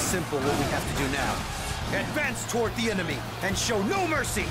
simple what we have to do now. Advance toward the enemy and show no mercy!